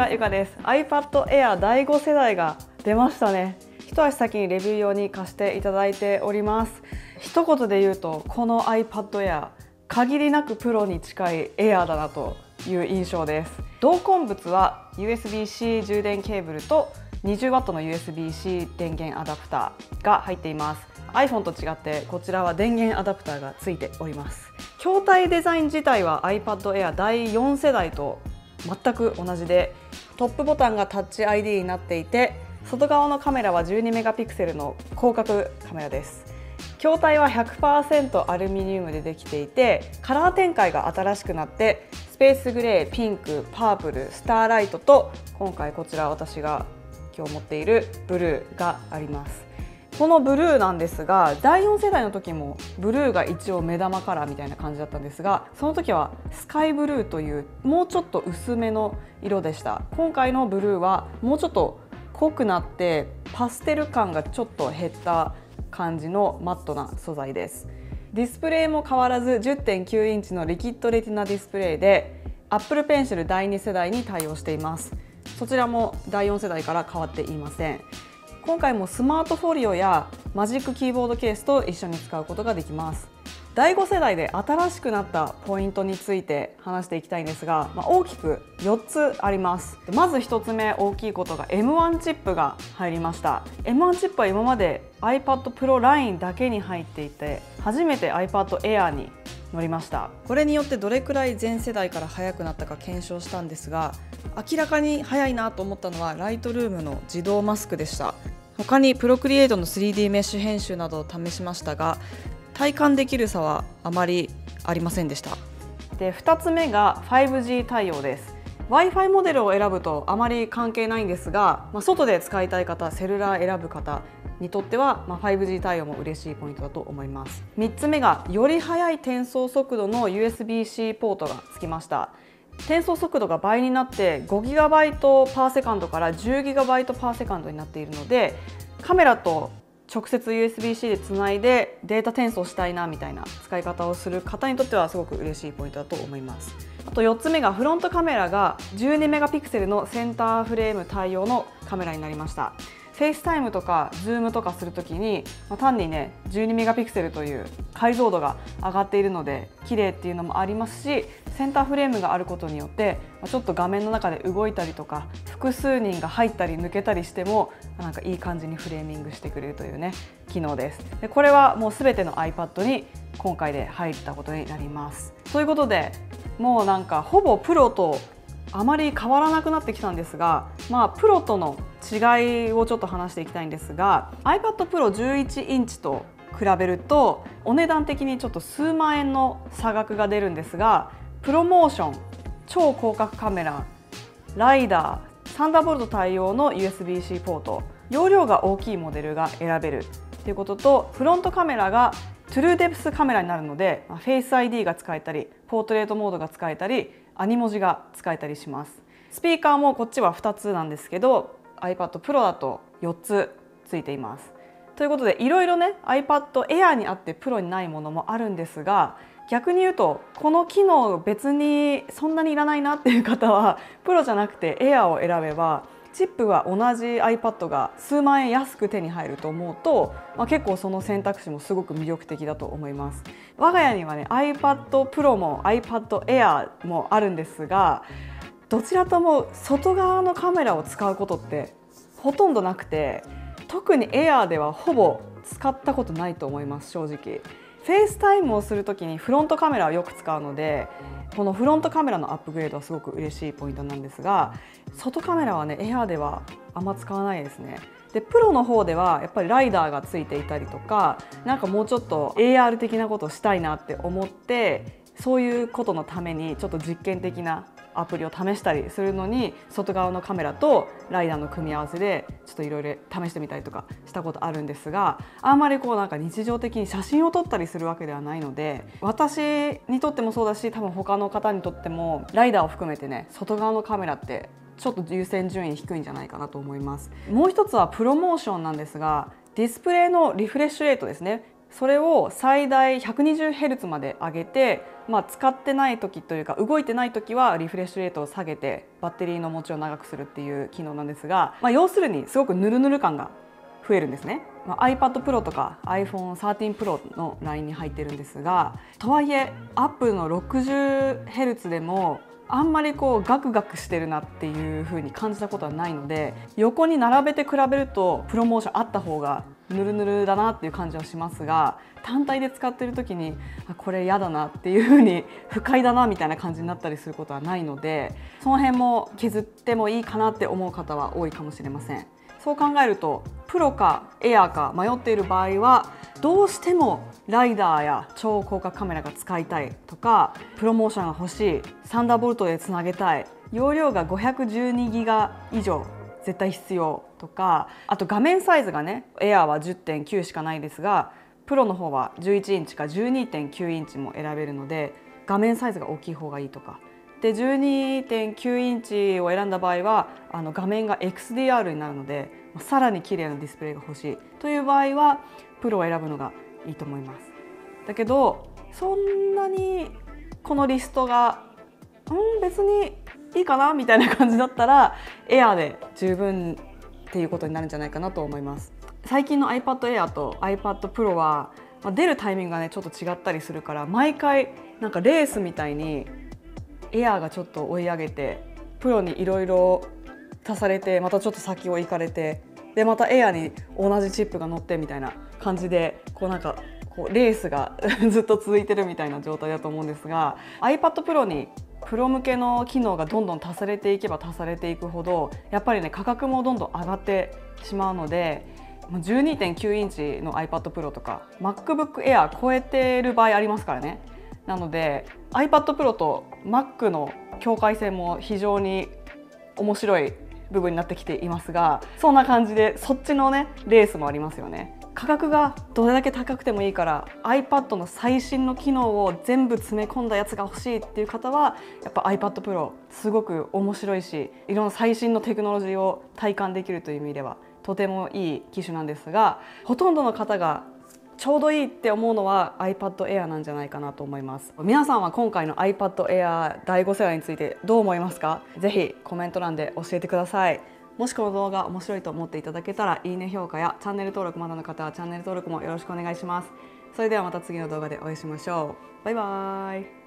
はゆかです。iPad Air 第5世代が出ましたね。一足先にレビュー用に貸していただいております。一言で言うとこの iPad Air 限りなくプロに近い Air だなという印象です。同梱物は USB-C 充電ケーブルと 20W の USB-C 電源アダプターが入っています。iPhone と違ってこちらは電源アダプターがついております。筐体デザイン自体は iPad Air 第4世代と全く同じでトップボタンがタッチ ID になっていて外側のカメラは12メガピクセルの広角カメラです。筐体は100%アルミニウムでできていてカラー展開が新しくなってスペースグレーピンクパープルスターライトと今回こちら私が今日持っているブルーがあります。このブルーなんですが第4世代の時もブルーが一応目玉カラーみたいな感じだったんですがその時はスカイブルーというもうちょっと薄めの色でした。今回のブルーはもうちょっと濃くなってパステル感がちょっと減った感じのマットな素材です。ディスプレイも変わらず10.9インチのリキッドレティナディスプレイで Apple Pencil 第2世代に対応しています。そちらも第4世代から変わっていません。今回もスマートフォリオやマジックキーボードケースと一緒に使うことができます。第5世代で新しくなったポイントについて話していきたいんですが、まあ、大きく4つあります。まず1つ目大きいことが M1 チップが入りました。M1 チップは今まで iPad Pro Line だけに入っていて初めて iPad Air に乗りました。これによってどれくらい全世代から速くなったか検証したんですが明らかに速いなと思ったのはライトルームの自動マスクでした。他にプロクリエイトの 3D メッシュ編集などを試しましたが体感できる差はあまりありませんでした。で2つ目が 5G 対応です。Wi-Fi モデルを選ぶとあまり関係ないんですが、まあ、外で使いたい方セルラー選ぶ方にとっては、ま、5G 対応も嬉しいポイントだと思います。3つ目がより速い転送速度の USB-C ポートがつきました。転送速度が倍になって 5GB per second から 10GB per second になっているのでカメラと直接 USB-C でつないでデータ転送したいなみたいな使い方をする方にとってはすごく嬉しいポイントだと思います。あと4つ目がフロントカメラが12メガピクセルのセンターフレーム対応のカメラになりました。 FaceTime とか Zoom とかするときに、まあ、単にね12メガピクセルという解像度が上がっているので綺麗っていうのもありますしセンターフレームがあることによってまちょっと画面の中で動いたりとか複数人が入ったり抜けたりしてもなんかいい感じにフレーミングしてくれるというね機能です。でこれはもう全ての iPad に今回で入ったことになります。ということでもうなんかほぼプロとあまり変わらなくなってきたんですが、まあ、プロとの違いをちょっと話していきたいんですが iPad Pro 11インチと比べるとお値段的にちょっと数万円の差額が出るんですがプロモーション超広角カメラライダーサンダーボルト対応の USB-C ポート容量が大きいモデルが選べるということとフロントカメラがトゥルーデプスカメラになるのでフェイス ID が使えたりポートレートモードが使えたりアニ文字が使えたりします。スピーカーもこっちは2つなんですけど iPad Pro だと4つついています。ということでいろいろね iPad Air にあってプロにないものもあるんですが逆に言うとこの機能別にそんなにいらないなっていう方はプロじゃなくて Air を選べばチップは同じ iPad が数万円安く手に入ると思うと、まあ、結構その選択肢もすごく魅力的だと思います。我が家にはね iPad Pro も iPad Air もあるんですがどちらとも外側のカメラを使うことってほとんどなくて特に Air ではほぼ使ったことないと思います正直。 FaceTime をする時にフロントカメラをよく使うのでこのフロントカメラのアップグレードはすごく嬉しいポイントなんですが外カメラはねエアーではあんま使わないですね。でプロの方ではやっぱり LiDAR がついていたりとかなんかもうちょっと AR 的なことをしたいなって思ってそういうことのためにちょっと実験的なアプリを試したりするのに外側のカメラとライダーの組み合わせでちょっといろいろ試してみたりとかしたことあるんですがあんまりこうなんか日常的に写真を撮ったりするわけではないので私にとってもそうだし多分他の方にとってもライダーを含めてね外側のカメラってちょっと優先順位低いんじゃないかなと思います。もう一つはプロモーションなんですがディスプレイのリフレッシュレートですね。それを最大 120Hz まで上げて、まあ、使ってない時というか動いてない時はリフレッシュレートを下げてバッテリーの持ちを長くするっていう機能なんですが、まあ、要するにすごくヌルヌル感が増えるんですね、まあ、iPad Pro とか iPhone13 Pro のラインに入ってるんですがとはいえ Apple の 60Hz でもあんまりこうガクガクしてるなっていう風に感じたことはないので横に並べて比べるとプロモーションあった方がヌルヌルだなっていう感じはしますが単体で使ってる時にこれ嫌だなっていう風に 不快だなみたいな感じになったりすることはないのでその辺も削ってもいいかなって思う方は多いかもしれません。そう考えるとプロかエアーか迷っている場合はどうしてもライダーや超広角カメラが使いたいとかプロモーションが欲しいサンダーボルトでつなげたい容量が512ギガ以上絶対必要とかあと画面サイズがねエアーは10.9しかないですがプロの方は11インチか12.9インチも選べるので画面サイズが大きい方がいいとか。で12.9インチを選んだ場合はあの画面が XDR になるのでさらに綺麗なディスプレイが欲しいという場合はプロを選ぶのがいいと思います。だけどそんなにこのリストがうん別にいいかなみたいな感じだったらエアーで十分っていうことになるんじゃないかなと思います。最近の iPad Air と iPad Pro は出るタイミングがねちょっと違ったりするから毎回なんかレースみたいにエアーがちょっと追い上げてプロにいろいろ足されてまたちょっと先を行かれてでまたエアーに同じチップが乗ってみたいな感じでこうなんかこうレースが ずっと続いてるみたいな状態だと思うんですが iPad Pro にプロ向けの機能がどんどん足されていけば足されていくほどやっぱりね価格もどんどん上がってしまうので12.9インチの iPad Pro とか MacBook Air 超えてる場合ありますからね。なので iPad Pro と Mac の境界線も非常に面白い部分になってきていますがそんな感じでそっちのねレースもありますよね。価格がどれだけ高くてもいいから iPad の最新の機能を全部詰め込んだやつが欲しいっていう方はやっぱ iPad Pro すごく面白いしいろんな最新のテクノロジーを体感できるという意味ではとてもいい機種なんですがほとんどの方がちょうどいいって思うのは iPad Air なんじゃないかなと思います。皆さんは今回の iPad Air 第5世代についてどう思いますか？ぜひコメント欄で教えてください。もしこの動画面白いと思っていただけたらいいね評価やチャンネル登録まだの方はチャンネル登録もよろしくお願いします。それではまた次の動画でお会いしましょう。バイバーイ。